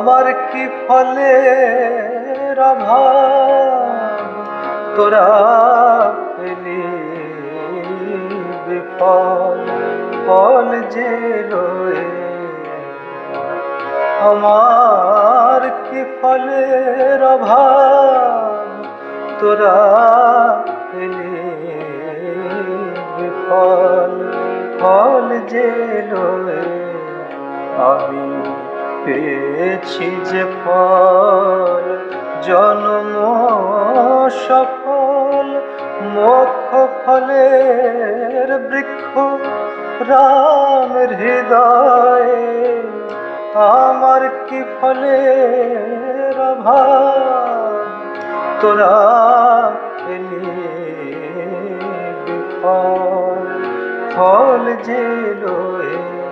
আমার কি ফলে তোরা পেলি ফল যে আমার কি ফলের অভাব তোরা পেলি ফল যে আমি পেয়েছি যে ফল, জন্ম সফল মুখ ফলের বৃক্ষ রাম হৃদয়ে আমার কি ফলের তোরা বিফল ফল যে লয়ে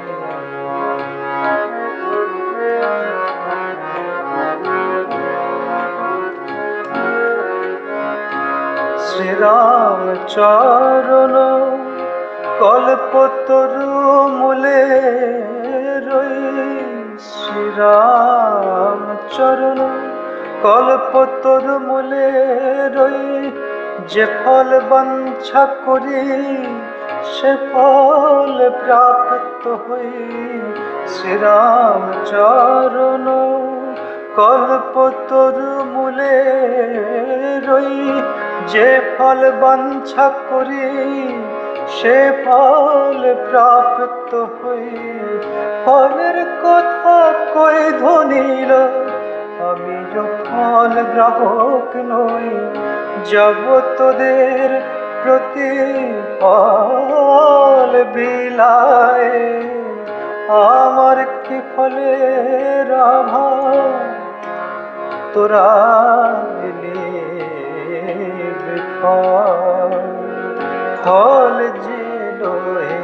শ্রীরাম চরণ কল্পতরু মূলে রই শ্রীরাম চরণ কল্পতরু মূলে রই যে ফল বাঞ্ছা করি, সে ফল প্রাপ্ত হই। শ্রীরাম চরণ কল্পতরু মূলে রই যে ফল বাঞ্ছা করি, সে ফল প্রাপ্ত হই। ফলের কথা কই ধনিল আমি যে ফল গ্রাহক নই যাব তোদের প্রতি ফল বিলায়। আমার কি ফলের অভাব? তোরা বিফল ফল যে লয়ে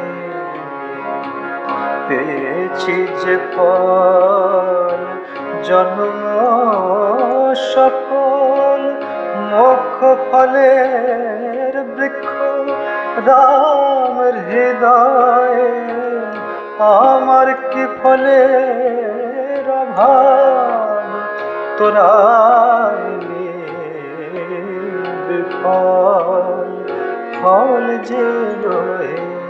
পেয়েছি যে ফল, জন্ম সফল মুখ ফলের বৃক্ষ, রাম হৃদয়, আমার কি ফলের অভাব? তোরা ফল ফল যে রয়ে